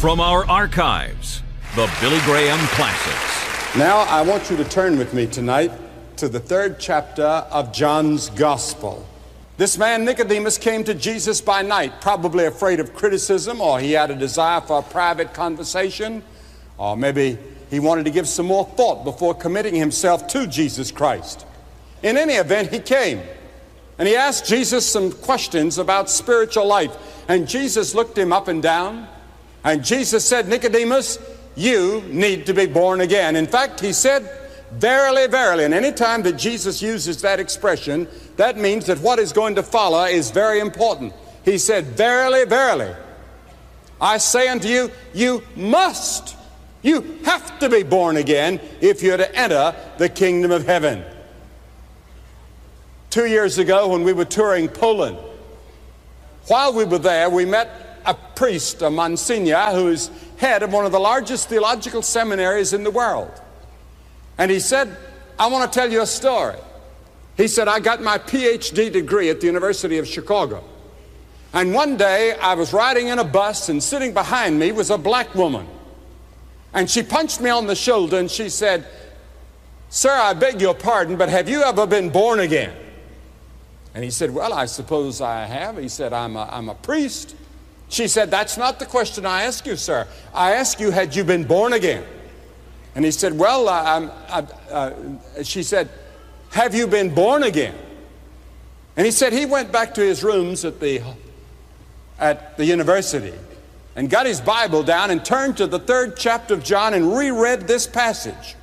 From our archives, the Billy Graham Classics. Now, I want you to turn with me tonight to the third chapter of John's Gospel. This man, Nicodemus, came to Jesus by night, probably afraid of criticism, or he had a desire for a private conversation, or maybe he wanted to give some more thought before committing himself to Jesus Christ. In any event, he came and he asked Jesus some questions about spiritual life. And Jesus looked him up and down, and Jesus said, Nicodemus, you need to be born again. In fact, he said, Verily, verily. And any time that Jesus uses that expression, that means that what is going to follow is very important. He said, Verily, verily. I say unto you, you must, you have to be born again if you're to enter the kingdom of heaven. Two years ago, when we were touring Poland, while we were there, we met a priest, a Monsignor, who is head of one of the largest theological seminaries in the world. And he said, I want to tell you a story. He said, I got my PhD degree at the University of Chicago. And one day I was riding in a bus, and sitting behind me was a black woman. And she punched me on the shoulder and she said, Sir, I beg your pardon, but have you ever been born again? And he said, Well, I suppose I have. He said, I'm a, I'm a priest. She said, That's not the question I ask you, sir. I ask you, had you been born again? And he said, Well, I, I, uh, she said, Have you been born again? And he said he went back to his rooms at the, at the university and got his Bible down and turned to the third chapter of John and reread this passage.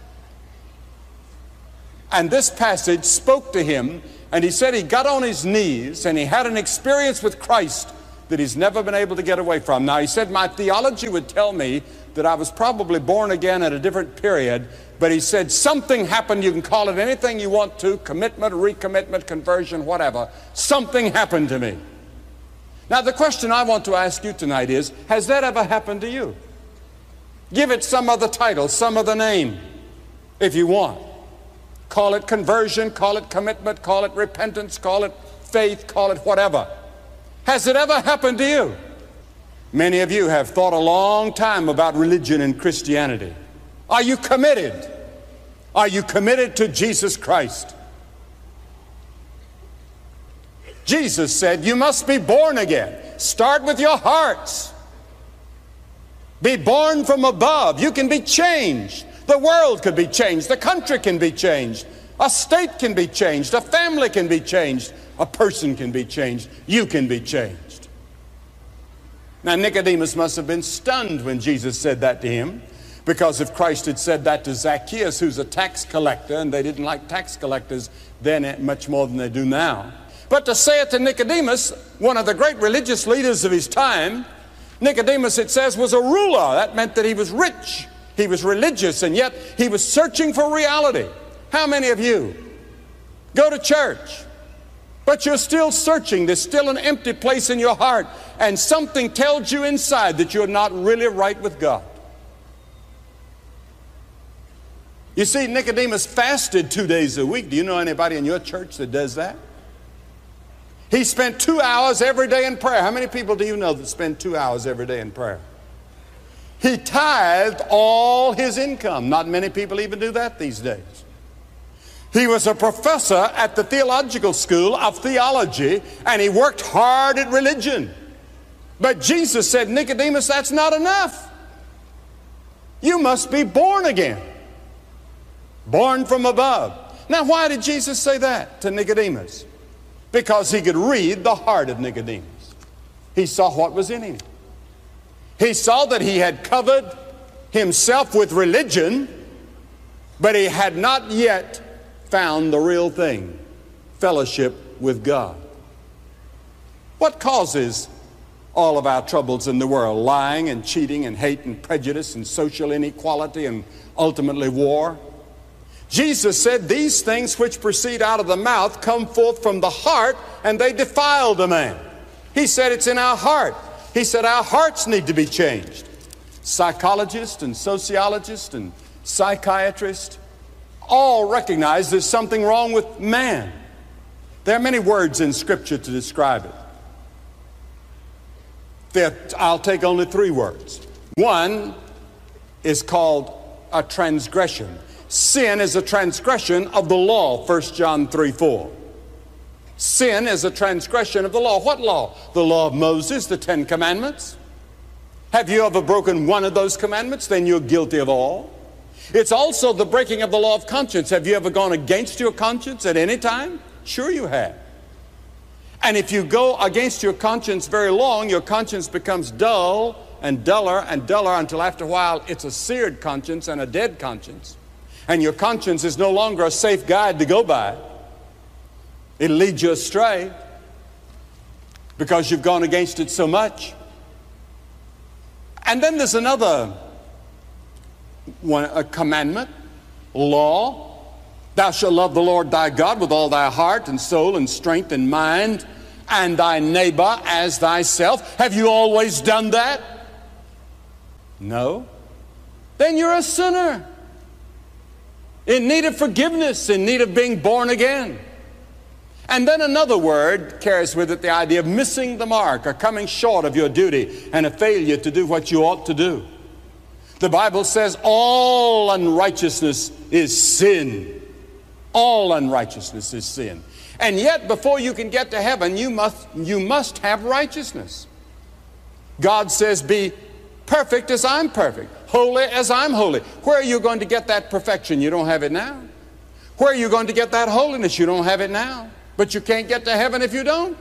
And this passage spoke to him, and he said he got on his knees and he had an experience with Christ that he's never been able to get away from. Now, he said, My theology would tell me that I was probably born again at a different period, but he said, Something happened. You can call it anything you want to commitment, recommitment, conversion, whatever. Something happened to me. Now, the question I want to ask you tonight is Has that ever happened to you? Give it some other title, some other name, if you want. Call it conversion, call it commitment, call it repentance, call it faith, call it whatever. Has it ever happened to you? Many of you have thought a long time about religion and Christianity. Are you committed? Are you committed to Jesus Christ? Jesus said, You must be born again. Start with your hearts. Be born from above. You can be changed. The world could be changed. The country can be changed. A state can be changed. A family can be changed. A person can be changed. You can be changed. Now, Nicodemus must have been stunned when Jesus said that to him, because if Christ had said that to Zacchaeus, who's a tax collector, and they didn't like tax collectors then eh, much more than they do now. But to say it to Nicodemus, one of the great religious leaders of his time, Nicodemus, it says, was a ruler. That meant that he was rich, he was religious, and yet he was searching for reality. How many of you go to church? But you're still searching. There's still an empty place in your heart. And something tells you inside that you're not really right with God. You see, Nicodemus fasted two days a week. Do you know anybody in your church that does that? He spent two hours every day in prayer. How many people do you know that spend two hours every day in prayer? He tithed all his income. Not many people even do that these days. He was a professor at the theological school of theology and he worked hard at religion. But Jesus said, Nicodemus, that's not enough. You must be born again, born from above. Now, why did Jesus say that to Nicodemus? Because he could read the heart of Nicodemus. He saw what was in him. He saw that he had covered himself with religion, but he had not yet found the real thing fellowship with God. What causes all of our troubles in the world? Lying and cheating and hate and prejudice and social inequality and ultimately war. Jesus said, These things which proceed out of the mouth come forth from the heart and they defile the man. He said it's in our heart. He said our hearts need to be changed. Psychologists and sociologists and psychiatrists all recognize there's something wrong with man. There are many words in Scripture to describe it. There, I'll take only three words One is called a transgression. Sin is a transgression of the law, 1 John 3 4. Sin is a transgression of the law. What law? The law of Moses, the Ten Commandments. Have you ever broken one of those commandments? Then you're guilty of all. It's also the breaking of the law of conscience. Have you ever gone against your conscience at any time? Sure, you have. And if you go against your conscience very long, your conscience becomes dull and duller and duller until after a while it's a seared conscience and a dead conscience. And your conscience is no longer a safe guide to go by. It leads you astray because you've gone against it so much. And then there's another one, a commandment, law. Thou shalt love the Lord thy God with all thy heart and soul and strength and mind, and thy neighbor as thyself. Have you always done that? No. Then you're a sinner in need of forgiveness, in need of being born again. And then another word carries with it the idea of missing the mark or coming short of your duty and a failure to do what you ought to do. The Bible says all unrighteousness is sin. All unrighteousness is sin. And yet, before you can get to heaven, you must, you must have righteousness. God says, Be perfect as I'm perfect, holy as I'm holy. Where are you going to get that perfection? You don't have it now. Where are you going to get that holiness? You don't have it now. But you can't get to heaven if you don't.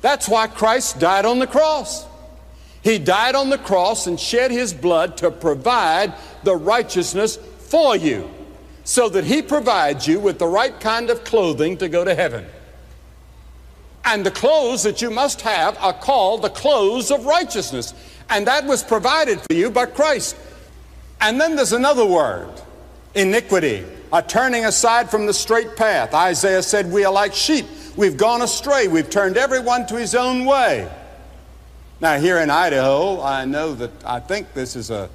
That's why Christ died on the cross. He died on the cross and shed his blood to provide the righteousness for you so that he provides you with the right kind of clothing to go to heaven. And the clothes that you must have are called the clothes of righteousness. And that was provided for you by Christ. And then there's another word iniquity a turning aside from the straight path. Isaiah said, We are like sheep. We've gone astray. We've turned everyone to his own way. Now, here in Idaho, I know that I think this is a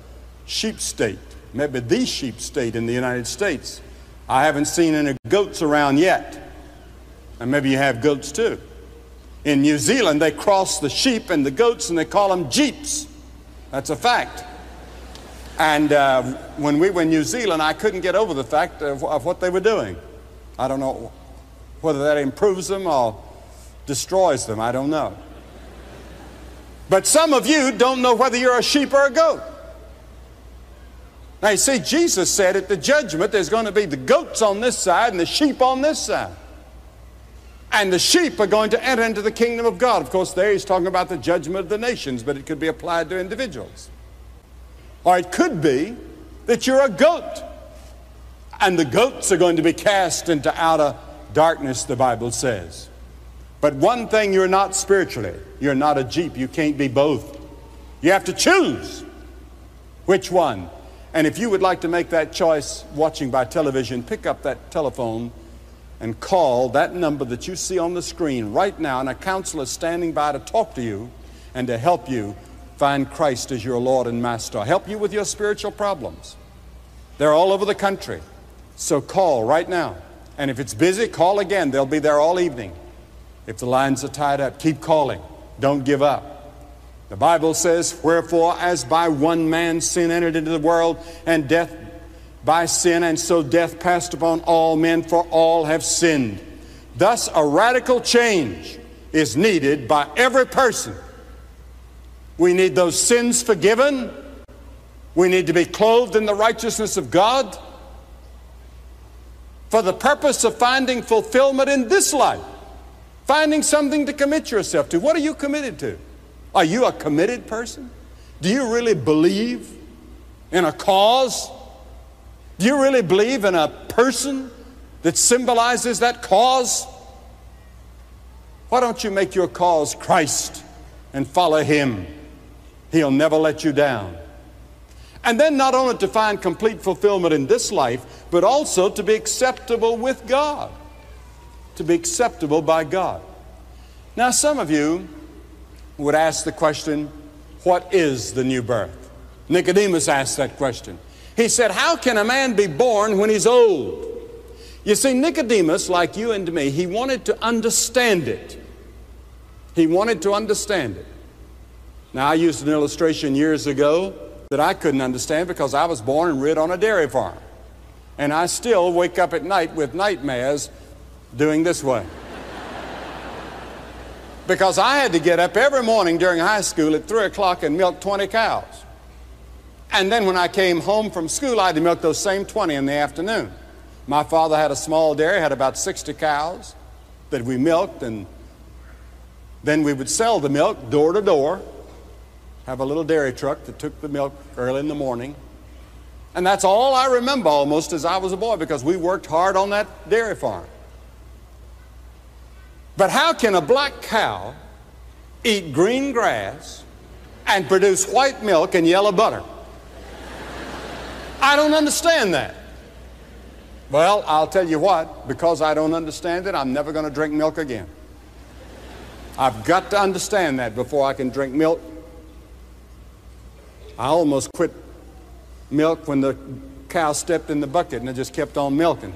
sheep state, maybe the sheep state in the United States. I haven't seen any goats around yet. And maybe you have goats too. In New Zealand, they cross the sheep and the goats and they call them geeps. That's a fact. And uh, when we were in New Zealand, I couldn't get over the fact of, of what they were doing. I don't know whether that improves them or destroys them, I don't know. But some of you don't know whether you're a sheep or a goat. Now, you see, Jesus said at the judgment there's going to be the goats on this side and the sheep on this side. And the sheep are going to enter into the kingdom of God. Of course, there he's talking about the judgment of the nations, but it could be applied to individuals. Or it could be that you're a goat. And the goats are going to be cast into outer darkness, the Bible says. But one thing you're not spiritually, you're not a geep. You can't be both. You have to choose which one. And if you would like to make that choice watching by television, pick up that telephone and call that number that you see on the screen right now, and a counselor is standing by to talk to you and to help you find Christ as your Lord and Master. Help you with your spiritual problems. They're all over the country. So call right now. And if it's busy, call again. They'll be there all evening. If the lines are tied up, keep calling. Don't give up. The Bible says, Wherefore, as by one man sin entered into the world, and death by sin, and so death passed upon all men, for all have sinned. Thus, a radical change is needed by every person we need those sins forgiven. We need to be clothed in the righteousness of God for the purpose of finding fulfillment in this life, finding something to commit yourself to. What are you committed to? Are you a committed person? Do you really believe in a cause? Do you really believe in a person that symbolizes that cause? Why don't you make your cause Christ and follow Him? He'll never let you down. And then not only to find complete fulfillment in this life, but also to be acceptable with God, to be acceptable by God. Now, some of you would ask the question, What is the new birth? Nicodemus asked that question. He said, How can a man be born when he's old? You see, Nicodemus, like you and me, he wanted to understand it. He wanted to understand it. Now, I used an illustration years ago that I couldn't understand because I was born and reared on a dairy farm. And I still wake up at night with nightmares doing this way. because I had to get up every morning during high school at 3 o'clock and milk 20 cows. And then when I came home from school, I had to milk those same 20 in the afternoon. My father had a small dairy, had about 60 cows that we milked, and then we would sell the milk door to door, have a little dairy truck that took the milk early in the morning. And that's all I remember almost as I was a boy because we worked hard on that dairy farm. But how can a black cow eat green grass and produce white milk and yellow butter? I don't understand that. Well, I'll tell you what, because I don't understand it, I'm never going to drink milk again. I've got to understand that before I can drink milk. I almost quit milk when the cow stepped in the bucket and I just kept on milking.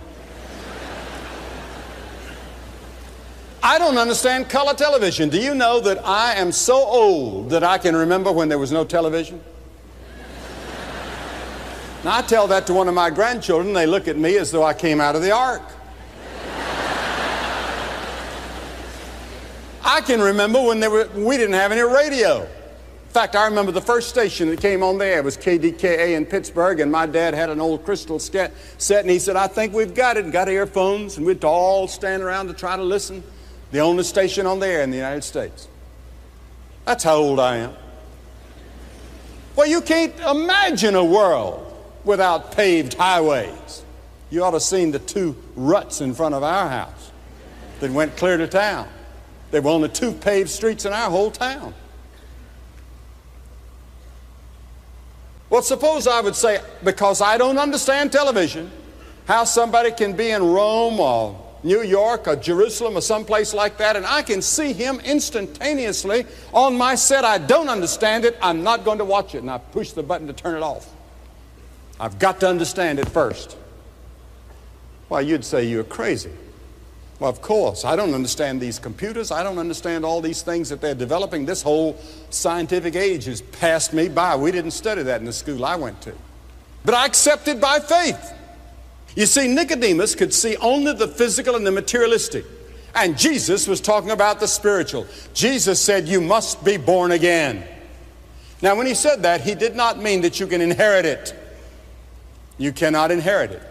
I don't understand color television. Do you know that I am so old that I can remember when there was no television? Now, I tell that to one of my grandchildren, they look at me as though I came out of the ark. I can remember when there were, we didn't have any radio. In fact, I remember the first station that came on there was KDKA in Pittsburgh, and my dad had an old crystal set, and he said, I think we've got it, and got earphones, and we'd all stand around to try to listen. The only station on there in the United States. That's how old I am. Well, you can't imagine a world without paved highways. You ought to have seen the two ruts in front of our house that went clear to town. They were only two paved streets in our whole town. Well, suppose I would say, because I don't understand television, how somebody can be in Rome or New York or Jerusalem or someplace like that, and I can see him instantaneously on my set. I don't understand it. I'm not going to watch it. And I push the button to turn it off. I've got to understand it first. Why, you'd say you're crazy. Well, of course, I don't understand these computers. I don't understand all these things that they're developing. This whole scientific age has passed me by. We didn't study that in the school I went to. But I accepted by faith. You see, Nicodemus could see only the physical and the materialistic. And Jesus was talking about the spiritual. Jesus said, You must be born again. Now, when he said that, he did not mean that you can inherit it. You cannot inherit it.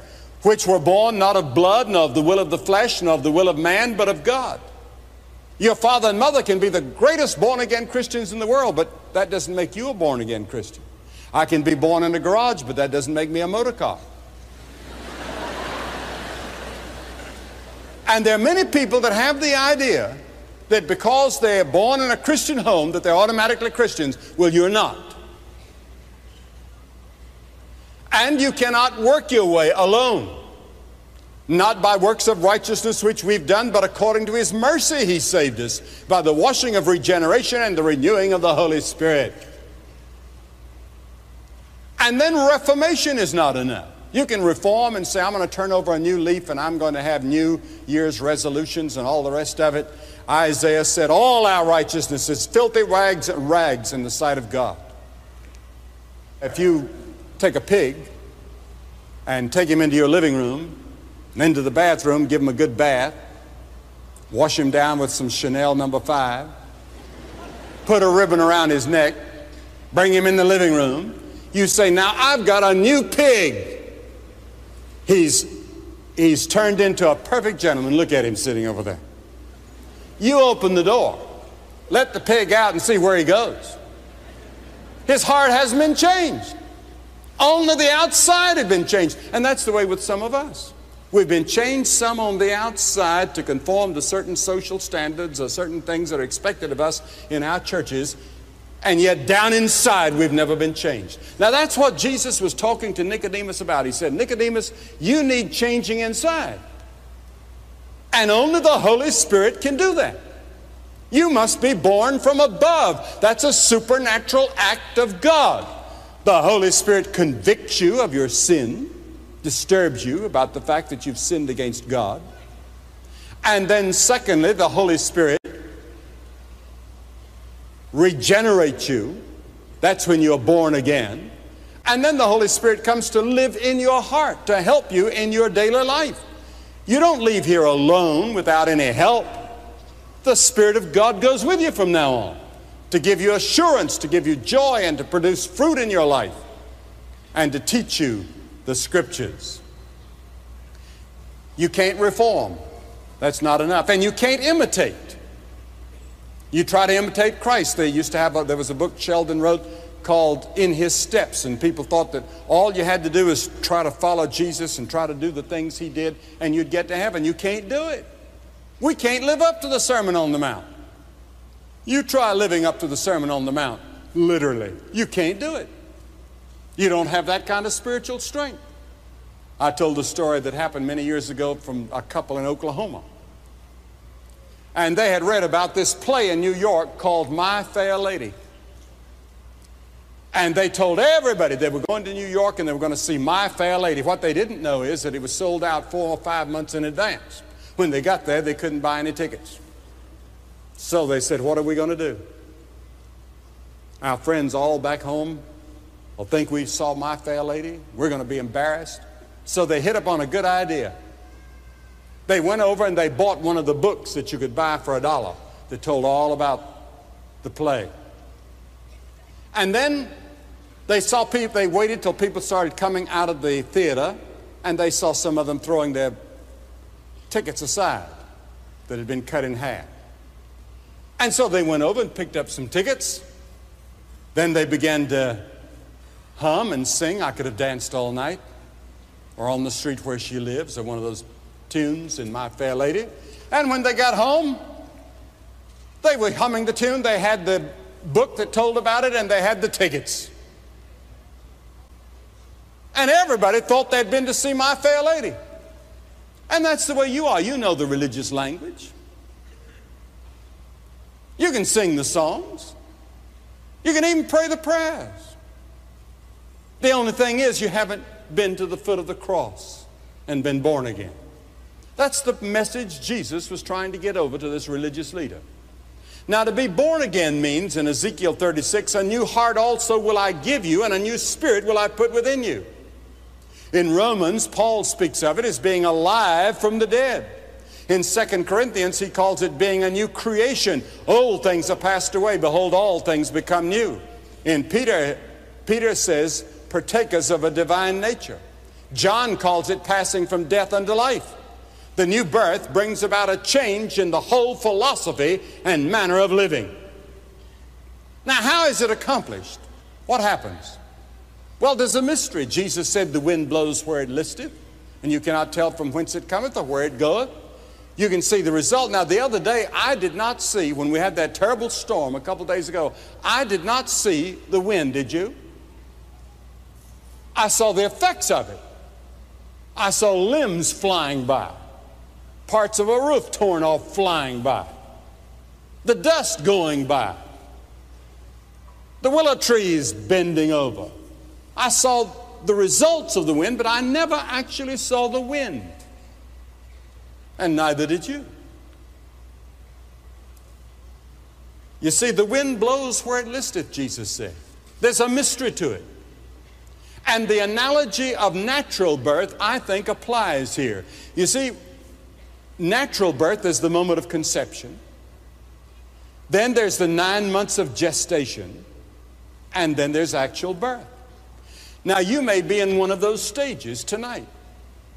Which were born not of blood, nor of the will of the flesh, nor of the will of man, but of God. Your father and mother can be the greatest born again Christians in the world, but that doesn't make you a born again Christian. I can be born in a garage, but that doesn't make me a motor car. And there are many people that have the idea that because they're born in a Christian home, that they're automatically Christians. Well, you're not. And you cannot work your way alone. Not by works of righteousness which we've done, but according to His mercy He saved us by the washing of regeneration and the renewing of the Holy Spirit. And then reformation is not enough. You can reform and say, I'm going to turn over a new leaf and I'm going to have New Year's resolutions and all the rest of it. Isaiah said, All our righteousness is filthy rags, and rags in the sight of God. If you take a pig and take him into your living room and into the bathroom, give him a good bath, wash him down with some Chanel number five, put a ribbon around his neck, bring him in the living room. You say, Now I've got a new pig. He's, he's turned into a perfect gentleman. Look at him sitting over there. You open the door, let the pig out and see where he goes. His heart hasn't been changed. Only the outside had been changed. And that's the way with some of us. We've been changed some on the outside to conform to certain social standards or certain things that are expected of us in our churches, and yet down inside we've never been changed. Now that's what Jesus was talking to Nicodemus about. He said, Nicodemus, you need changing inside. And only the Holy Spirit can do that. You must be born from above. That's a supernatural act of God. The Holy Spirit convicts you of your sin, disturbs you about the fact that you've sinned against God. And then, secondly, the Holy Spirit regenerate you. That's when you're born again. And then the Holy Spirit comes to live in your heart to help you in your daily life. You don't leave here alone without any help. The Spirit of God goes with you from now on to give you assurance, to give you joy, and to produce fruit in your life, and to teach you the Scriptures. You can't reform. That's not enough. And you can't imitate. You try to imitate Christ. They used to have, a, there was a book Sheldon wrote called In His Steps, and people thought that all you had to do is try to follow Jesus and try to do the things He did, and you'd get to heaven. You can't do it. We can't live up to the Sermon on the Mount. You try living up to the Sermon on the Mount, literally. You can't do it. You don't have that kind of spiritual strength. I told a story that happened many years ago from a couple in Oklahoma. And they had read about this play in New York called My Fair Lady. And they told everybody they were going to New York and they were going to see My Fair Lady. What they didn't know is that it was sold out four or five months in advance. When they got there, they couldn't buy any tickets. So they said, What are we going to do? Our friends all back home will think we saw My Fair Lady. We're going to be embarrassed. So they hit upon a good idea. They went over and they bought one of the books that you could buy for a dollar that told all about the play. And then they saw people, they waited till people started coming out of the theater, and they saw some of them throwing their tickets aside that had been cut in half. And so they went over and picked up some tickets. Then they began to hum and sing. I could have danced all night, or on the street where she lives, or one of those tunes in My Fair Lady. And when they got home, they were humming the tune. They had the book that told about it, and they had the tickets. And everybody thought they'd been to see My Fair Lady. And that's the way you are. You know the religious language. You can sing the songs. You can even pray the prayers. The only thing is, you haven't been to the foot of the cross and been born again. That's the message Jesus was trying to get over to this religious leader. Now, to be born again means, in Ezekiel 36, a new heart also will I give you, and a new spirit will I put within you. In Romans, Paul speaks of it as being alive from the dead. In 2 Corinthians, he calls it being a new creation. Old things are passed away. Behold, all things become new. In Peter, Peter says, partakers of a divine nature. John calls it passing from death unto life. The new birth brings about a change in the whole philosophy and manner of living. Now, how is it accomplished? What happens? Well, there's a mystery. Jesus said, The wind blows where it listeth, and you cannot tell from whence it cometh or where it goeth. You can see the result. Now, the other day, I did not see, when we had that terrible storm a couple days ago, I did not see the wind, did you? I saw the effects of it. I saw limbs flying by parts of a roof torn off flying by, the dust going by, the willow trees bending over. I saw the results of the wind, but I never actually saw the wind. And neither did you. You see, the wind blows where it listeth, Jesus said. There's a mystery to it. And the analogy of natural birth, I think, applies here. You see, natural birth is the moment of conception. Then there's the nine months of gestation. And then there's actual birth. Now, you may be in one of those stages tonight.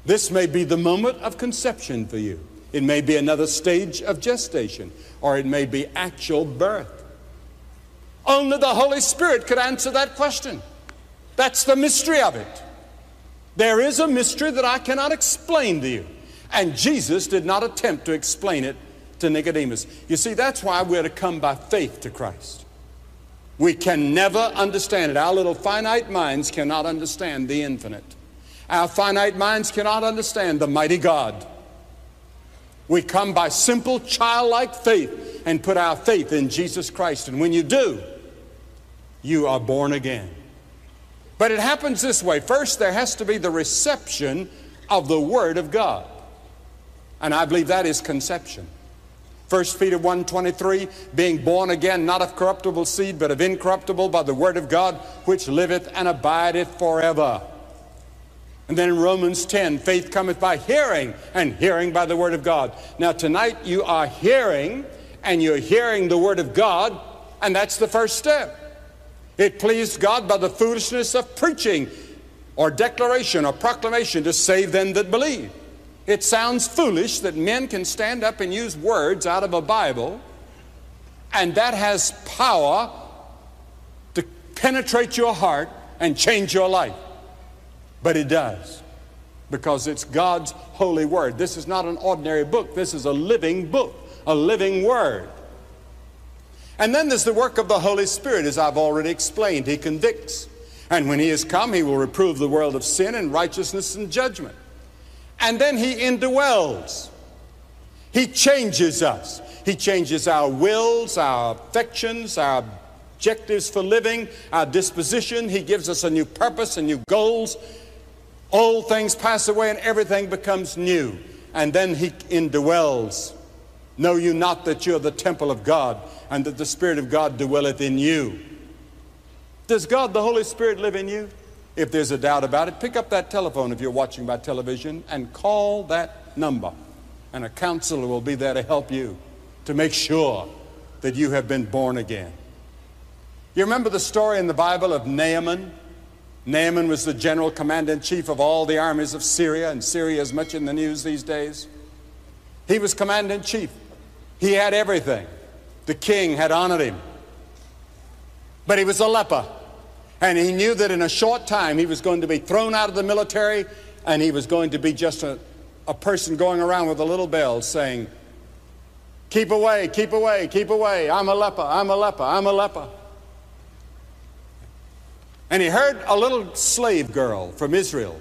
This may be the moment of conception for you. It may be another stage of gestation, or it may be actual birth. Only the Holy Spirit could answer that question. That's the mystery of it. There is a mystery that I cannot explain to you. And Jesus did not attempt to explain it to Nicodemus. You see, that's why we're to come by faith to Christ. We can never understand it. Our little finite minds cannot understand the infinite. Our finite minds cannot understand the mighty God. We come by simple childlike faith and put our faith in Jesus Christ. And when you do, you are born again. But it happens this way. First, there has to be the reception of the Word of God. And I believe that is conception. 1 Peter 1.23, being born again, not of corruptible seed, but of incorruptible by the word of God, which liveth and abideth forever. And then in Romans 10, faith cometh by hearing, and hearing by the word of God. Now tonight you are hearing, and you're hearing the word of God, and that's the first step. It pleased God by the foolishness of preaching, or declaration, or proclamation to save them that believe. It sounds foolish that men can stand up and use words out of a Bible, and that has power to penetrate your heart and change your life. But it does, because it's God's holy word. This is not an ordinary book, this is a living book, a living word. And then there's the work of the Holy Spirit, as I've already explained. He convicts. And when He has come, He will reprove the world of sin and righteousness and judgment. And then He indwells. He changes us. He changes our wills, our affections, our objectives for living, our disposition. He gives us a new purpose and new goals. Old things pass away and everything becomes new. And then He indwells. Know you not that you're the temple of God and that the Spirit of God dwelleth in you? Does God, the Holy Spirit, live in you? If there's a doubt about it, pick up that telephone if you're watching by television and call that number. And a counselor will be there to help you to make sure that you have been born again. You remember the story in the Bible of Naaman? Naaman was the general commander in chief of all the armies of Syria, and Syria is much in the news these days. He was commander in chief. He had everything. The king had honored him. But he was a leper. And he knew that in a short time he was going to be thrown out of the military and he was going to be just a, a person going around with a little bell saying, Keep away, keep away, keep away. I'm a leper, I'm a leper, I'm a leper. And he heard a little slave girl from Israel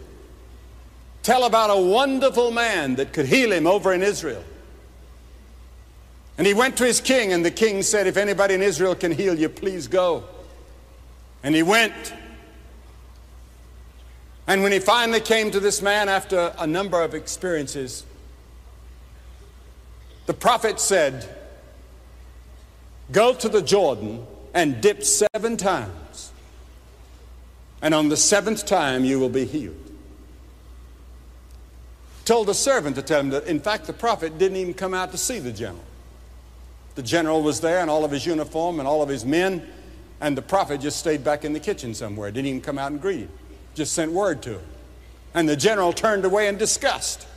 tell about a wonderful man that could heal him over in Israel. And he went to his king, and the king said, If anybody in Israel can heal you, please go. And he went. And when he finally came to this man after a number of experiences, the prophet said, Go to the Jordan and dip seven times, and on the seventh time you will be healed. Told the servant to tell him that, in fact, the prophet didn't even come out to see the general. The general was there in all of his uniform and all of his men. And the prophet just stayed back in the kitchen somewhere, didn't even come out and greet him, just sent word to him. And the general turned away in disgust.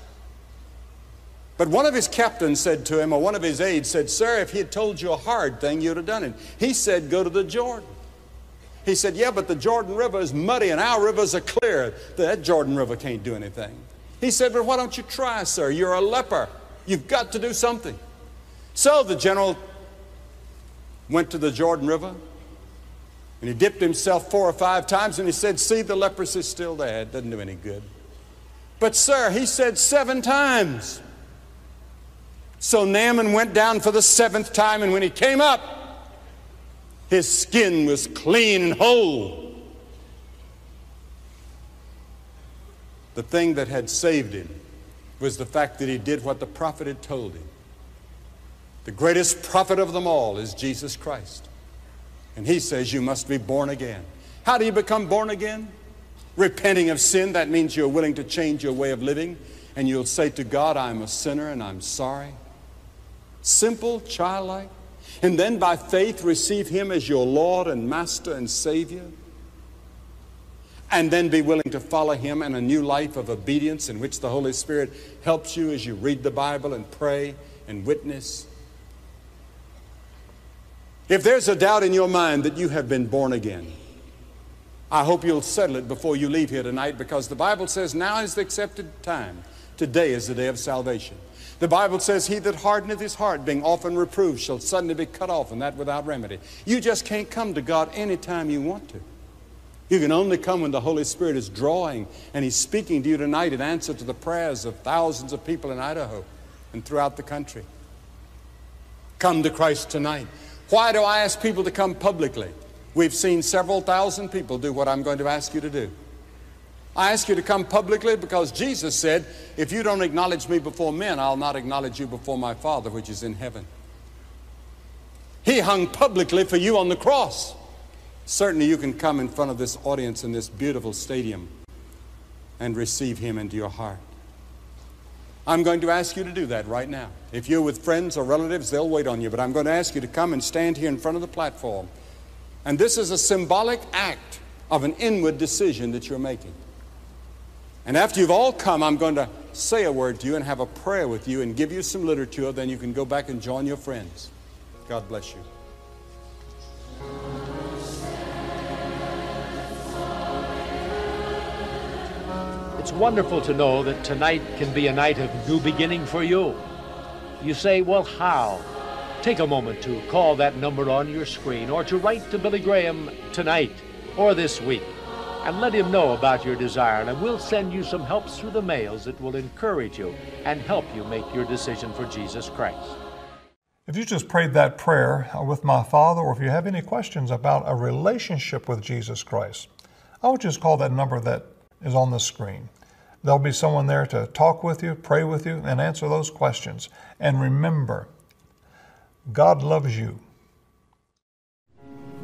But one of his captains said to him, or one of his aides said, Sir, if he had told you a hard thing, you'd have done it. He said, Go to the Jordan. He said, Yeah, but the Jordan River is muddy and our rivers are clear. That Jordan River can't do anything. He said, But why don't you try, sir? You're a leper. You've got to do something. So the general went to the Jordan River, and he dipped himself four or five times and he said, See, the leprosy's still there. It doesn't do any good. But, sir, he said seven times. So Naaman went down for the seventh time, and when he came up, his skin was clean and whole. The thing that had saved him was the fact that he did what the prophet had told him. The greatest prophet of them all is Jesus Christ. And he says you must be born again. How do you become born again? Repenting of sin, that means you're willing to change your way of living and you'll say to God, I'm a sinner and I'm sorry. Simple, childlike. And then by faith receive Him as your Lord and Master and Savior. And then be willing to follow Him in a new life of obedience in which the Holy Spirit helps you as you read the Bible and pray and witness if there's a doubt in your mind that you have been born again, I hope you'll settle it before you leave here tonight because the Bible says now is the accepted time. Today is the day of salvation. The Bible says, He that hardeneth his heart, being often reproved, shall suddenly be cut off, and that without remedy. You just can't come to God anytime you want to. You can only come when the Holy Spirit is drawing and He's speaking to you tonight in answer to the prayers of thousands of people in Idaho and throughout the country. Come to Christ tonight. Why do I ask people to come publicly? We've seen several thousand people do what I'm going to ask you to do. I ask you to come publicly because Jesus said, If you don't acknowledge me before men, I'll not acknowledge you before my Father which is in heaven. He hung publicly for you on the cross. Certainly, you can come in front of this audience in this beautiful stadium and receive Him into your heart. I'm going to ask you to do that right now. If you're with friends or relatives, they'll wait on you, but I'm going to ask you to come and stand here in front of the platform. And this is a symbolic act of an inward decision that you're making. And after you've all come, I'm going to say a word to you and have a prayer with you and give you some literature. Then you can go back and join your friends. God bless you. It's wonderful to know that tonight can be a night of new beginning for you. You say, well, how? Take a moment to call that number on your screen or to write to Billy Graham tonight or this week and let him know about your desire and we'll send you some helps through the mails that will encourage you and help you make your decision for Jesus Christ. If you just prayed that prayer uh, with my Father, or if you have any questions about a relationship with Jesus Christ, I would just call that number that is on the screen. There'll be someone there to talk with you, pray with you, and answer those questions. And remember, God loves you.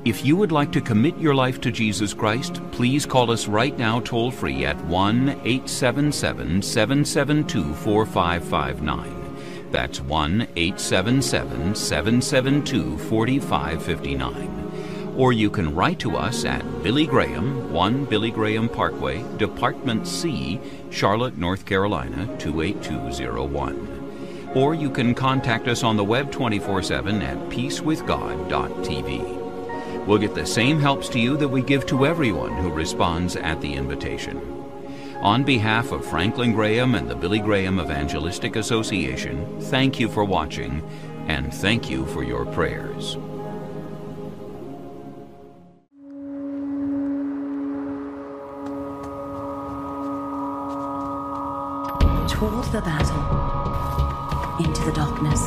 If you would like to commit your life to Jesus Christ, please call us right now toll free at 1 877 772 4559. That's 1 877 772 4559 or you can write to us at Billy Graham, 1 Billy Graham Parkway, Department C, Charlotte, North Carolina 28201. Or you can contact us on the web 24 7 at peacewithgod.tv. We'll get the same helps to you that we give to everyone who responds at the invitation. On behalf of Franklin Graham and the Billy Graham Evangelistic Association, thank you for watching and thank you for your prayers. The battle, into the darkness.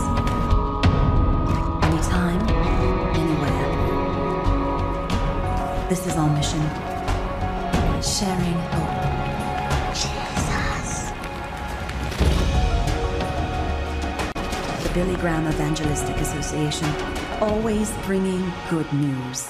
Anytime, anywhere. This is our mission. Sharing hope. Jesus. The Billy Graham Evangelistic Association, always bringing good news.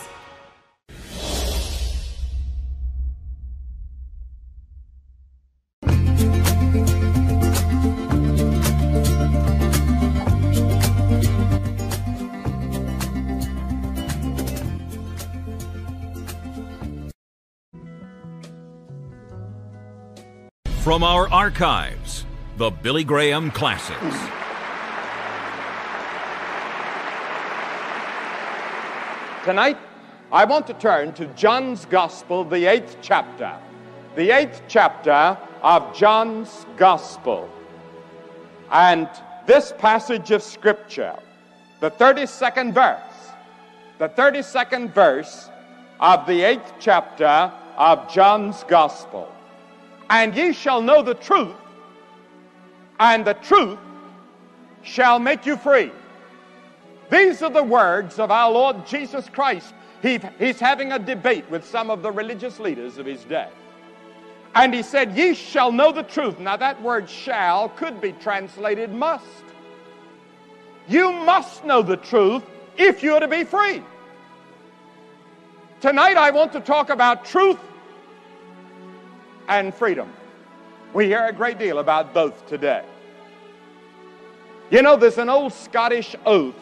From our archives, the Billy Graham Classics. Tonight, I want to turn to John's Gospel, the eighth chapter. The eighth chapter of John's Gospel. And this passage of Scripture, the 32nd verse, the 32nd verse of the eighth chapter of John's Gospel. And ye shall know the truth, and the truth shall make you free. These are the words of our Lord Jesus Christ. He, he's having a debate with some of the religious leaders of his day. And he said, Ye shall know the truth. Now, that word shall could be translated must. You must know the truth if you're to be free. Tonight, I want to talk about truth and freedom. We hear a great deal about both today. You know, there's an old Scottish oath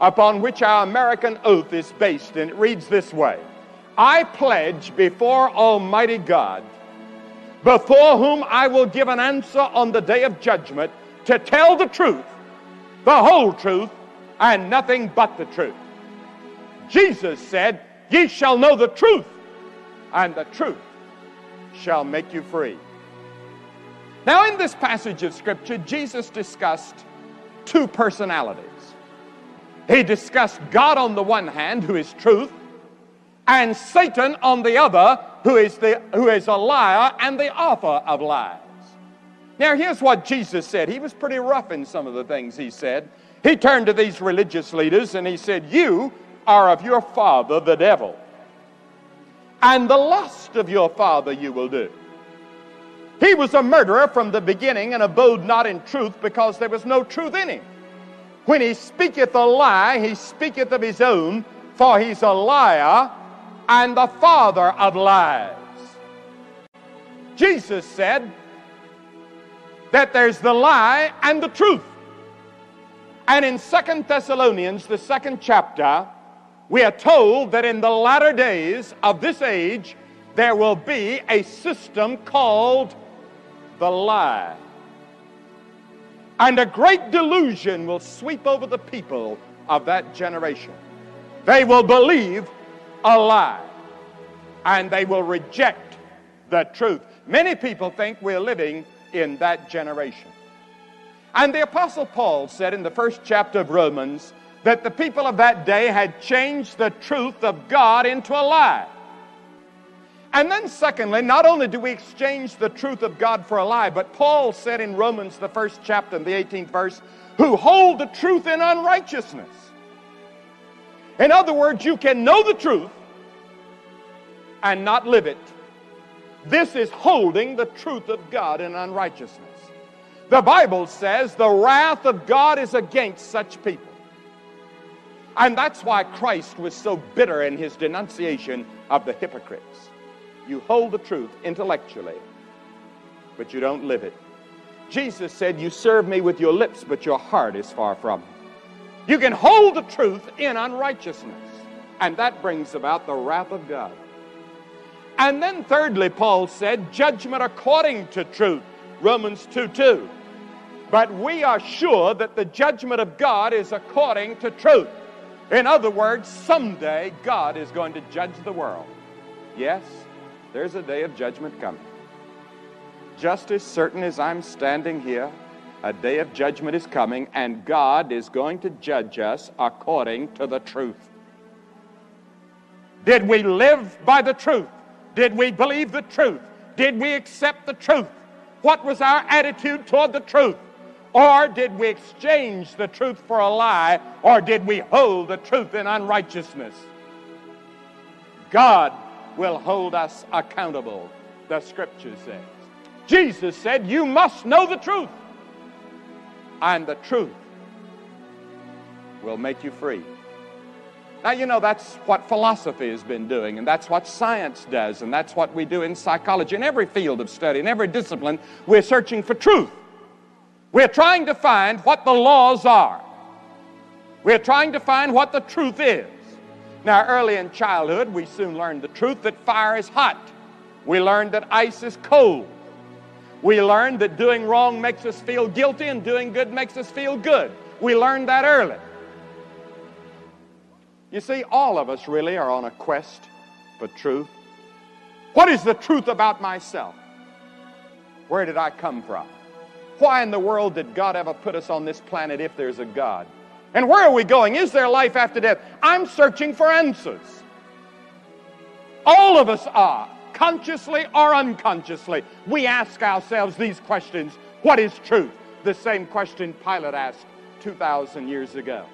upon which our American oath is based, and it reads this way I pledge before Almighty God, before whom I will give an answer on the day of judgment, to tell the truth, the whole truth, and nothing but the truth. Jesus said, Ye shall know the truth, and the truth shall make you free. Now, in this passage of Scripture, Jesus discussed two personalities. He discussed God on the one hand, who is truth, and Satan on the other, who is, the, who is a liar and the author of lies. Now, here's what Jesus said. He was pretty rough in some of the things he said. He turned to these religious leaders and he said, You are of your father, the devil and the lust of your father you will do. He was a murderer from the beginning and abode not in truth because there was no truth in him. When he speaketh a lie, he speaketh of his own, for he's a liar and the father of lies. Jesus said that there's the lie and the truth. And in Second Thessalonians, the second chapter, we are told that in the latter days of this age, there will be a system called the lie. And a great delusion will sweep over the people of that generation. They will believe a lie and they will reject the truth. Many people think we're living in that generation. And the Apostle Paul said in the first chapter of Romans that the people of that day had changed the truth of God into a lie. And then, secondly, not only do we exchange the truth of God for a lie, but Paul said in Romans, the first chapter, the 18th verse, who hold the truth in unrighteousness. In other words, you can know the truth and not live it. This is holding the truth of God in unrighteousness. The Bible says the wrath of God is against such people. And that's why Christ was so bitter in his denunciation of the hypocrites. You hold the truth intellectually, but you don't live it. Jesus said, You serve me with your lips, but your heart is far from me. You can hold the truth in unrighteousness, and that brings about the wrath of God. And then, thirdly, Paul said, judgment according to truth. Romans 2 2. But we are sure that the judgment of God is according to truth. In other words, someday God is going to judge the world. Yes, there's a day of judgment coming. Just as certain as I'm standing here, a day of judgment is coming, and God is going to judge us according to the truth. Did we live by the truth? Did we believe the truth? Did we accept the truth? What was our attitude toward the truth? Or did we exchange the truth for a lie? Or did we hold the truth in unrighteousness? God will hold us accountable, the scripture says. Jesus said, You must know the truth, and the truth will make you free. Now, you know, that's what philosophy has been doing, and that's what science does, and that's what we do in psychology. In every field of study, in every discipline, we're searching for truth. We're trying to find what the laws are. We're trying to find what the truth is. Now, early in childhood, we soon learned the truth that fire is hot. We learned that ice is cold. We learned that doing wrong makes us feel guilty and doing good makes us feel good. We learned that early. You see, all of us really are on a quest for truth. What is the truth about myself? Where did I come from? Why in the world did God ever put us on this planet if there's a God? And where are we going? Is there life after death? I'm searching for answers. All of us are, consciously or unconsciously. We ask ourselves these questions What is truth? The same question Pilate asked 2,000 years ago.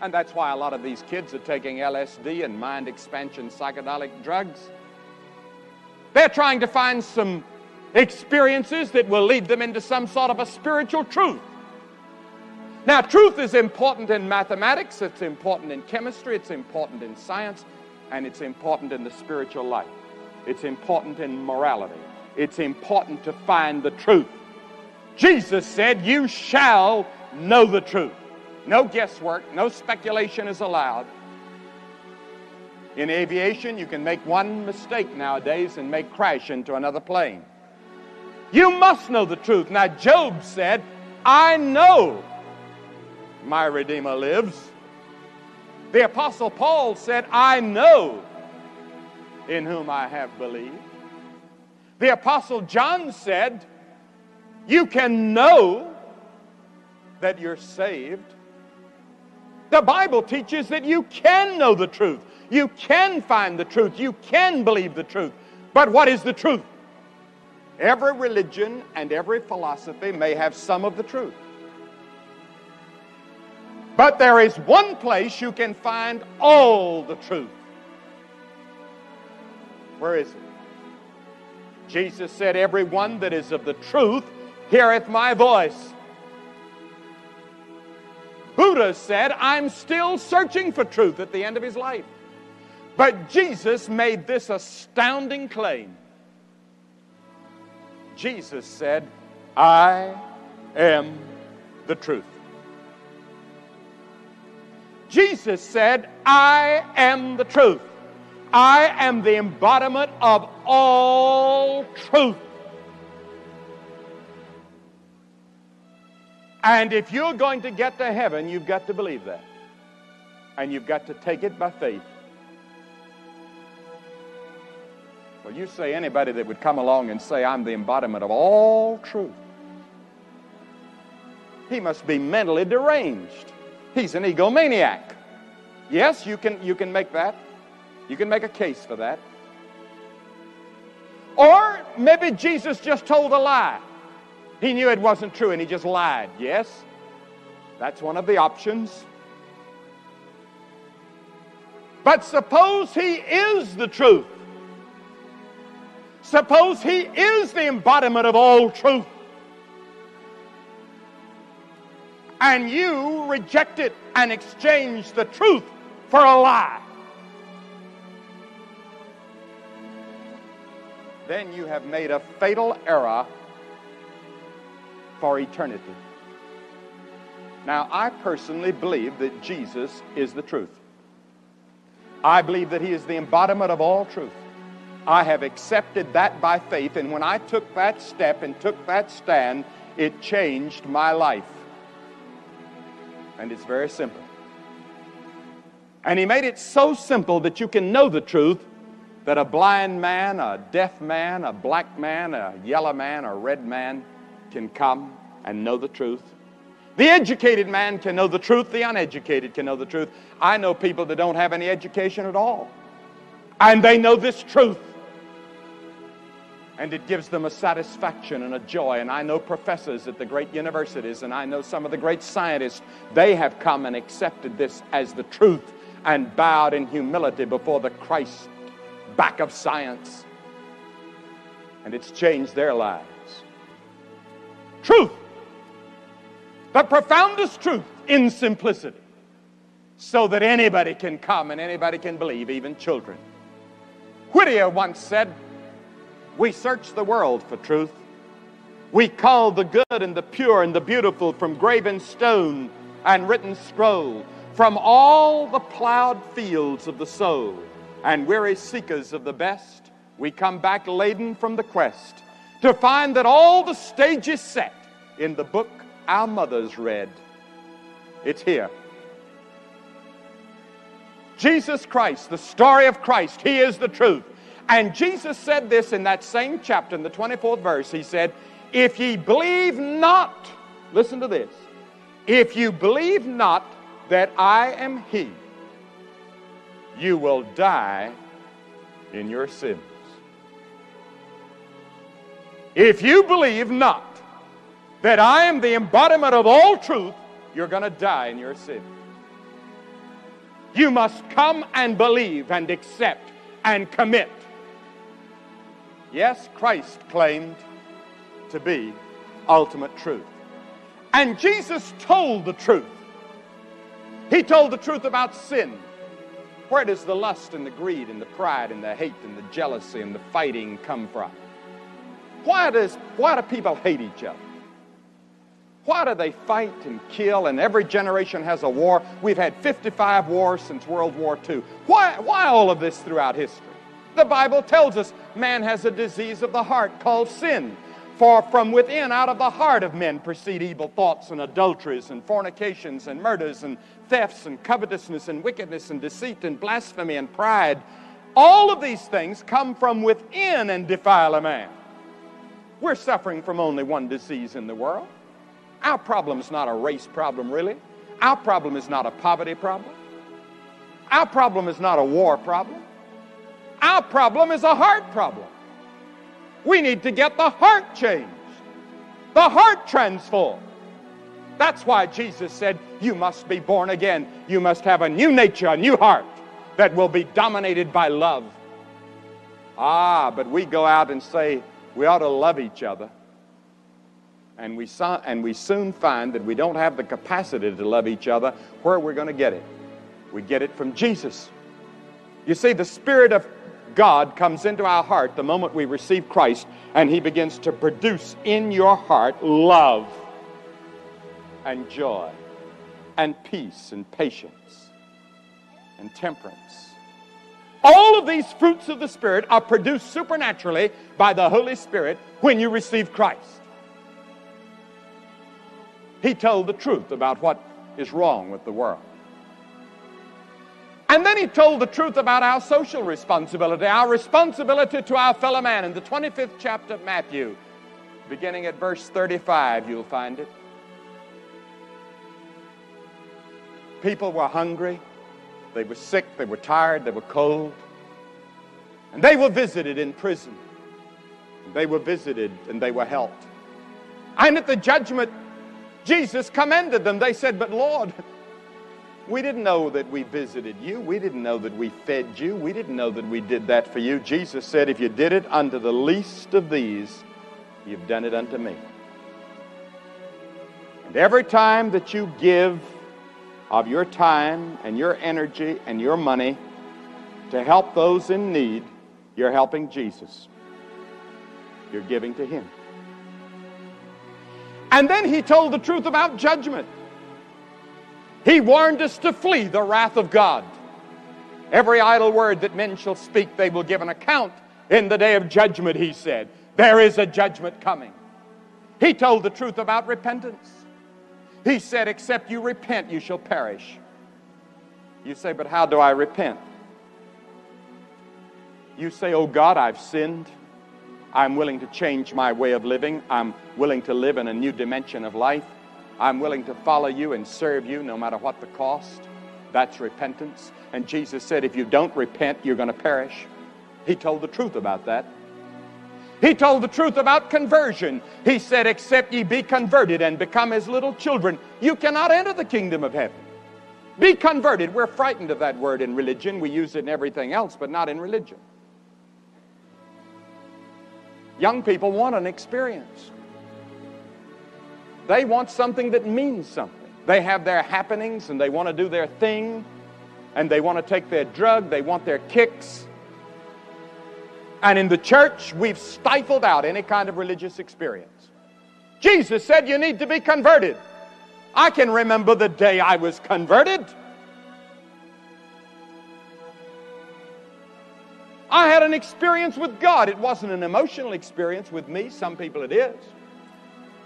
And that's why a lot of these kids are taking LSD and mind expansion psychedelic drugs. They're trying to find some experiences that will lead them into some sort of a spiritual truth. Now, truth is important in mathematics, it's important in chemistry, it's important in science, and it's important in the spiritual life. It's important in morality. It's important to find the truth. Jesus said, You shall know the truth. No guesswork, no speculation is allowed. In aviation, you can make one mistake nowadays and make crash into another plane. You must know the truth. Now, Job said, I know my Redeemer lives. The Apostle Paul said, I know in whom I have believed. The Apostle John said, You can know that you're saved the Bible teaches that you can know the truth. You can find the truth. You can believe the truth. But what is the truth? Every religion and every philosophy may have some of the truth. But there is one place you can find all the truth. Where is it? Jesus said, Everyone that is of the truth heareth my voice. Buddha said, I'm still searching for truth at the end of his life. But Jesus made this astounding claim. Jesus said, I am the truth. Jesus said, I am the truth. I am the embodiment of all truth. And if you're going to get to heaven, you've got to believe that. And you've got to take it by faith. Well, you say anybody that would come along and say, I'm the embodiment of all truth, he must be mentally deranged. He's an egomaniac. Yes, you can, you can make that. You can make a case for that. Or maybe Jesus just told a lie. He knew it wasn't true and he just lied. Yes, that's one of the options. But suppose he is the truth. Suppose he is the embodiment of all truth. And you reject it and exchange the truth for a lie. Then you have made a fatal error for eternity. Now, I personally believe that Jesus is the truth. I believe that He is the embodiment of all truth. I have accepted that by faith, and when I took that step and took that stand, it changed my life. And it's very simple. And He made it so simple that you can know the truth that a blind man, a deaf man, a black man, a yellow man, a red man, can come and know the truth. The educated man can know the truth, the uneducated can know the truth. I know people that don't have any education at all, and they know this truth. And it gives them a satisfaction and a joy. And I know professors at the great universities, and I know some of the great scientists, they have come and accepted this as the truth and bowed in humility before the Christ back of science. And it's changed their lives. Truth the profoundest truth in simplicity so that anybody can come and anybody can believe, even children. Whittier once said, We search the world for truth. We call the good and the pure and the beautiful from graven stone and written scroll, from all the plowed fields of the soul, and weary seekers of the best, we come back laden from the quest to find that all the stage is set in the book our mothers read. It's here. Jesus Christ, the story of Christ, He is the truth. And Jesus said this in that same chapter, in the 24th verse. He said, If ye believe not, listen to this, if you believe not that I am He, you will die in your sins. If you believe not that I am the embodiment of all truth, you're going to die in your sin. You must come and believe and accept and commit. Yes, Christ claimed to be ultimate truth. And Jesus told the truth. He told the truth about sin. Where does the lust and the greed and the pride and the hate and the jealousy and the fighting come from? Why, does, why do people hate each other? Why do they fight and kill? And every generation has a war. We've had 55 wars since World War II. Why, why all of this throughout history? The Bible tells us man has a disease of the heart called sin. For from within, out of the heart of men, proceed evil thoughts and adulteries and fornications and murders and thefts and covetousness and wickedness and deceit and blasphemy and pride. All of these things come from within and defile a man. We're suffering from only one disease in the world. Our problem is not a race problem, really. Our problem is not a poverty problem. Our problem is not a war problem. Our problem is a heart problem. We need to get the heart changed, the heart transformed. That's why Jesus said, You must be born again. You must have a new nature, a new heart that will be dominated by love. Ah, but we go out and say we ought to love each other. and we, so, and we soon find that we don't have the capacity to love each other, where are we going to get it? We get it from Jesus. You see, the Spirit of God comes into our heart the moment we receive Christ, and He begins to produce in your heart love and joy and peace and patience and temperance. All of these fruits of the Spirit are produced supernaturally by the Holy Spirit when you receive Christ. He told the truth about what is wrong with the world. And then he told the truth about our social responsibility, our responsibility to our fellow man. In the 25th chapter of Matthew, beginning at verse 35, you'll find it. People were hungry, they were sick, they were tired, they were cold, and they were visited in prison. They were visited and they were helped. And at the judgment, Jesus commended them. They said, But Lord, we didn't know that we visited you. We didn't know that we fed you. We didn't know that we did that for you. Jesus said, If you did it unto the least of these, you've done it unto me. And every time that you give of your time and your energy and your money to help those in need, you're helping Jesus. You're giving to Him. And then He told the truth about judgment. He warned us to flee the wrath of God. Every idle word that men shall speak, they will give an account in the day of judgment, He said. There is a judgment coming. He told the truth about repentance. He said, Except you repent, you shall perish. You say, But how do I repent? You say, Oh God, I've sinned. I'm willing to change my way of living. I'm willing to live in a new dimension of life. I'm willing to follow you and serve you no matter what the cost. That's repentance. And Jesus said, If you don't repent, you're going to perish. He told the truth about that. He told the truth about conversion. He said, Except ye be converted and become as little children, you cannot enter the kingdom of heaven. Be converted. We're frightened of that word in religion. We use it in everything else, but not in religion. Young people want an experience. They want something that means something. They have their happenings and they want to do their thing and they want to take their drug, they want their kicks. And in the church, we've stifled out any kind of religious experience. Jesus said you need to be converted. I can remember the day I was converted. I had an experience with God. It wasn't an emotional experience with me. Some people it is.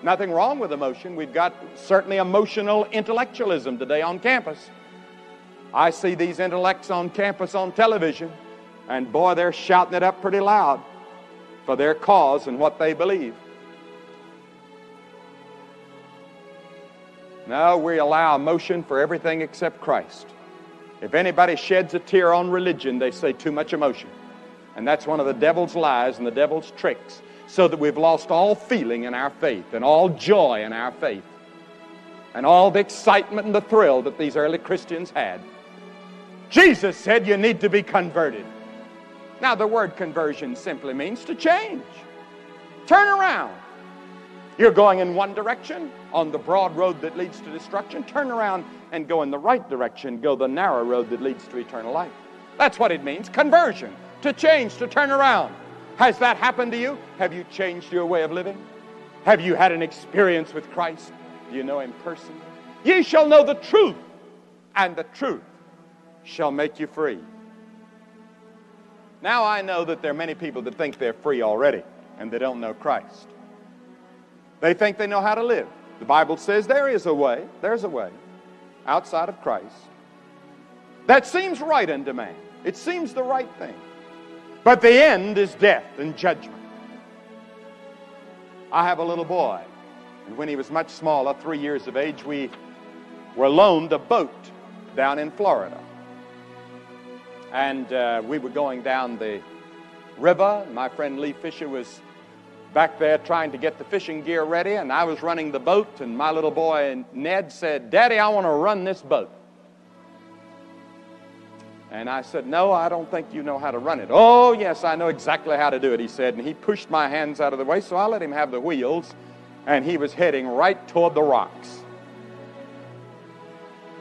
Nothing wrong with emotion. We've got certainly emotional intellectualism today on campus. I see these intellects on campus on television, and boy, they're shouting it up pretty loud for their cause and what they believe. No, we allow emotion for everything except Christ. If anybody sheds a tear on religion, they say too much emotion. And that's one of the devil's lies and the devil's tricks, so that we've lost all feeling in our faith and all joy in our faith and all the excitement and the thrill that these early Christians had. Jesus said you need to be converted. Now, the word conversion simply means to change, turn around. You're going in one direction on the broad road that leads to destruction. Turn around and go in the right direction. Go the narrow road that leads to eternal life. That's what it means conversion to change, to turn around. Has that happened to you? Have you changed your way of living? Have you had an experience with Christ? Do you know Him personally? Ye shall know the truth, and the truth shall make you free. Now I know that there are many people that think they're free already and they don't know Christ. They think they know how to live. The Bible says there is a way, there's a way outside of Christ that seems right unto man. It seems the right thing. But the end is death and judgment. I have a little boy, and when he was much smaller, three years of age, we were loaned a boat down in Florida. And uh, we were going down the river. My friend Lee Fisher was back there trying to get the fishing gear ready, and I was running the boat. And my little boy Ned said, Daddy, I want to run this boat. And I said, No, I don't think you know how to run it. Oh, yes, I know exactly how to do it, he said. And he pushed my hands out of the way, so I let him have the wheels. and he was heading right toward the rocks.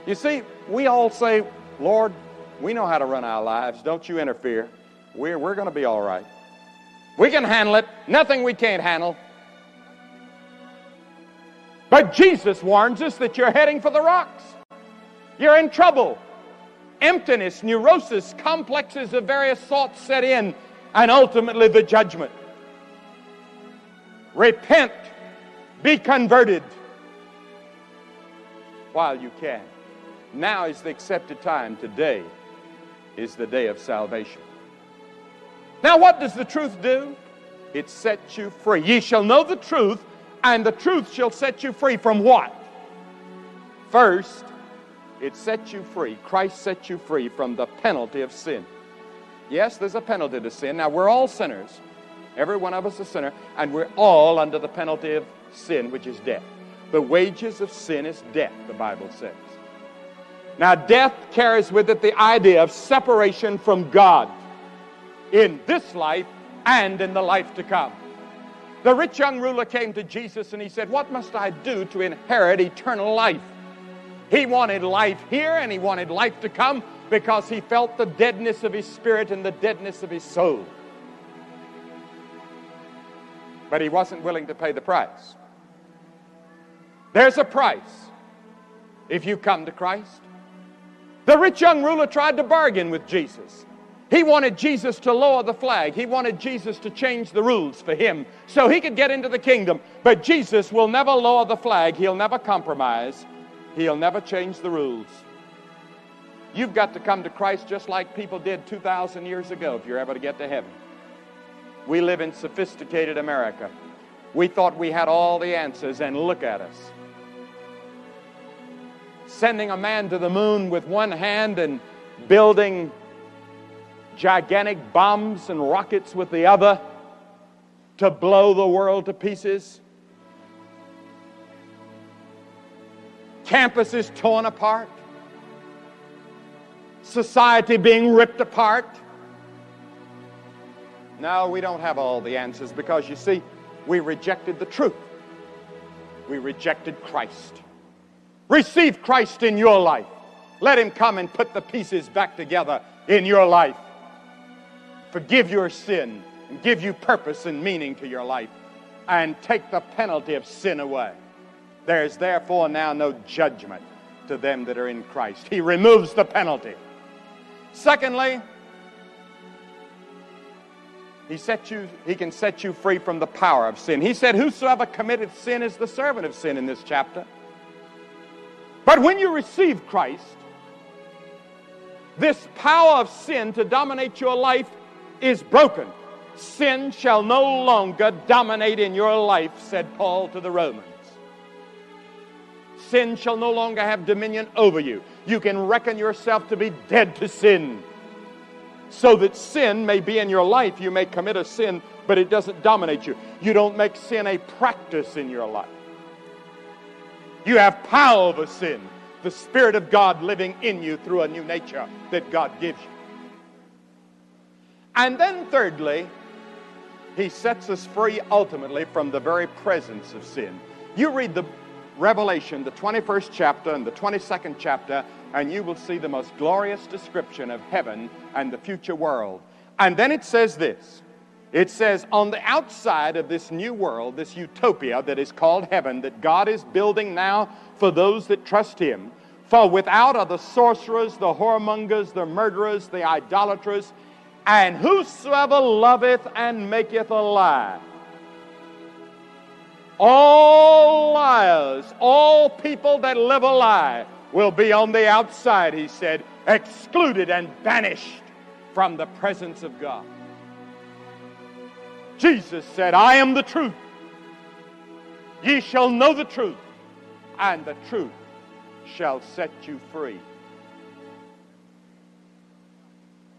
You see, we all say, Lord, we know how to run our lives. Don't you interfere. We're, we're going to be all right. We can handle it. Nothing we can't handle. But Jesus warns us that you're heading for the rocks. You're in trouble. Emptiness, neurosis, complexes of various sorts set in, and ultimately the judgment. Repent, be converted while you can. Now is the accepted time. Today is the day of salvation. Now, what does the truth do? It sets you free. Ye shall know the truth, and the truth shall set you free from what? First, it sets you free. Christ sets you free from the penalty of sin. Yes, there's a penalty to sin. Now, we're all sinners. Every one of us a sinner, and we're all under the penalty of sin, which is death. The wages of sin is death, the Bible says. Now, death carries with it the idea of separation from God in this life and in the life to come. The rich young ruler came to Jesus and he said, What must I do to inherit eternal life? He wanted life here and he wanted life to come because he felt the deadness of his spirit and the deadness of his soul. But he wasn't willing to pay the price. There's a price if you come to Christ. The rich young ruler tried to bargain with Jesus. He wanted Jesus to lower the flag. He wanted Jesus to change the rules for him so he could get into the kingdom. But Jesus will never lower the flag. He'll never compromise. He'll never change the rules. You've got to come to Christ just like people did 2,000 years ago if you're ever to get to heaven. We live in sophisticated America. We thought we had all the answers, and look at us. Sending a man to the moon with one hand and building gigantic bombs and rockets with the other to blow the world to pieces. Campuses torn apart. Society being ripped apart. No, we don't have all the answers because you see, we rejected the truth. We rejected Christ. Receive Christ in your life. Let Him come and put the pieces back together in your life forgive your sin and give you purpose and meaning to your life and take the penalty of sin away. There is therefore now no judgment to them that are in Christ. He removes the penalty. Secondly, he, set you, he can set you free from the power of sin. He said, Whosoever committed sin is the servant of sin in this chapter. But when you receive Christ, this power of sin to dominate your life is broken. Sin shall no longer dominate in your life, said Paul to the Romans. Sin shall no longer have dominion over you. You can reckon yourself to be dead to sin. So that sin may be in your life. You may commit a sin, but it doesn't dominate you. You don't make sin a practice in your life. You have power over sin. The Spirit of God living in you through a new nature that God gives you. And then, thirdly, he sets us free ultimately from the very presence of sin. You read the Revelation, the 21st chapter and the 22nd chapter, and you will see the most glorious description of heaven and the future world. And then it says this it says, on the outside of this new world, this utopia that is called heaven, that God is building now for those that trust Him, for without are the sorcerers, the whoremongers, the murderers, the idolaters, and whosoever loveth and maketh a lie. All liars, all people that live a lie will be on the outside, he said, excluded and banished from the presence of God. Jesus said, I am the truth. Ye shall know the truth, and the truth shall set you free.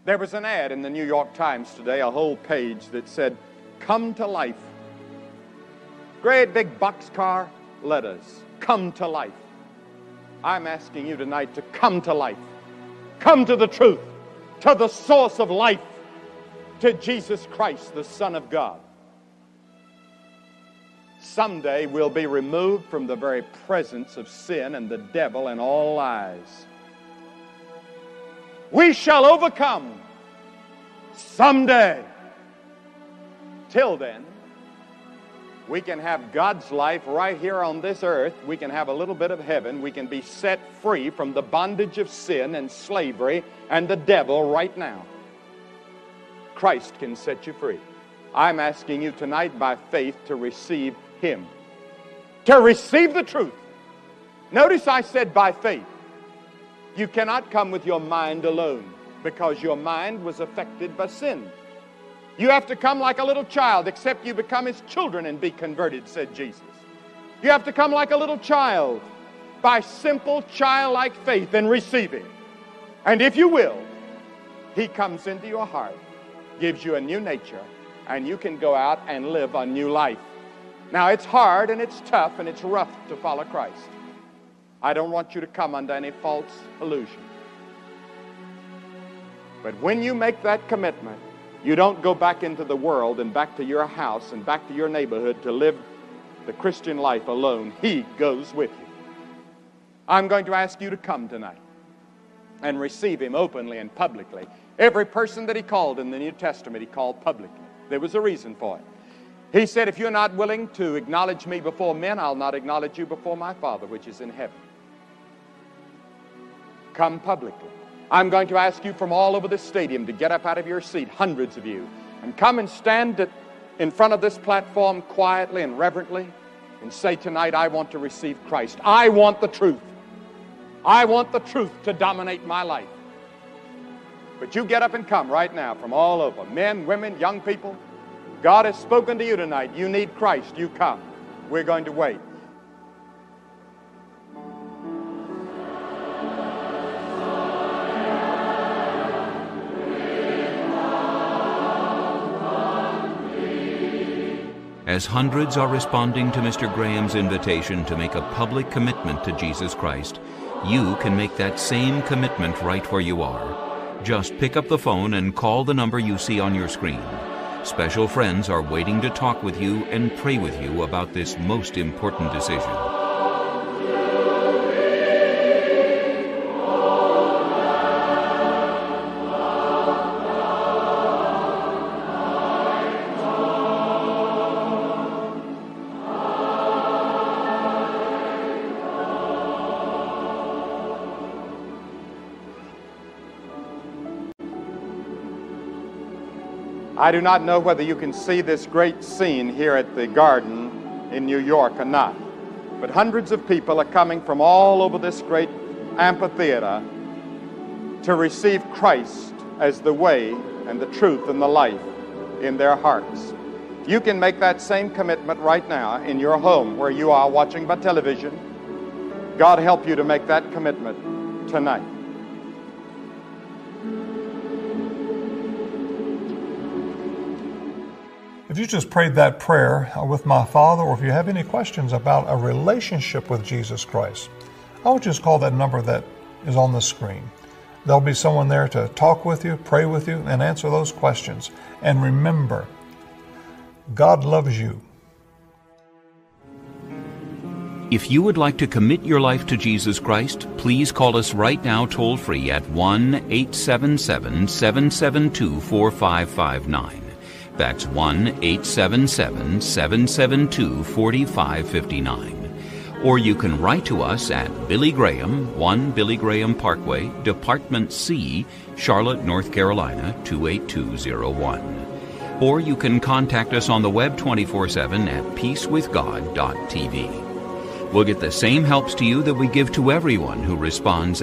There was an ad in the New York Times today, a whole page that said, Come to life. Great big boxcar letters, come to life. I'm asking you tonight to come to life. Come to the truth, to the source of life, to Jesus Christ, the Son of God. someday we'll be removed from the very presence of sin and the devil and all lies. We shall overcome someday. Till then, we can have God's life right here on this earth. We can have a little bit of heaven. We can be set free from the bondage of sin and slavery and the devil right now. Christ can set you free. I'm asking you tonight by faith to receive Him, to receive the truth. Notice I said by faith. You cannot come with your mind alone because your mind was affected by sin. You have to come like a little child, except you become his children and be converted, said Jesus. You have to come like a little child by simple childlike faith and receiving. And if you will, he comes into your heart, gives you a new nature, and you can go out and live a new life. Now, it's hard and it's tough and it's rough to follow Christ. I don't want you to come under any false illusion. But when you make that commitment, you don't go back into the world and back to your house and back to your neighborhood to live the Christian life alone. He goes with you. I'm going to ask you to come tonight and receive Him openly and publicly. Every person that He called in the New Testament, He called publicly. There was a reason for it. He said, If you're not willing to acknowledge me before men, I'll not acknowledge you before my Father which is in heaven. Come publicly. I'm going to ask you from all over this stadium to get up out of your seat, hundreds of you, and come and stand in front of this platform quietly and reverently and say tonight, I want to receive Christ. I want the truth. I want the truth to dominate my life. But you get up and come right now from all over men, women, young people. God has spoken to you tonight. You need Christ. You come. We're going to wait. As hundreds are responding to Mr. Graham's invitation to make a public commitment to Jesus Christ, you can make that same commitment right where you are. Just pick up the phone and call the number you see on your screen. Special friends are waiting to talk with you and pray with you about this most important decision. I do not know whether you can see this great scene here at the garden in New York or not, but hundreds of people are coming from all over this great amphitheater to receive Christ as the way and the truth and the life in their hearts. You can make that same commitment right now in your home where you are watching by television. God help you to make that commitment tonight. If you just prayed that prayer uh, with my Father, or if you have any questions about a relationship with Jesus Christ, I would just call that number that is on the screen. There'll be someone there to talk with you, pray with you, and answer those questions. And remember, God loves you. If you would like to commit your life to Jesus Christ, please call us right now toll free at 1 877 772 4559. That's 1 877 772 4559. Or you can write to us at Billy Graham, 1 Billy Graham Parkway, Department C, Charlotte, North Carolina 28201. Or you can contact us on the web 24 7 at peacewithgod.tv. We'll get the same helps to you that we give to everyone who responds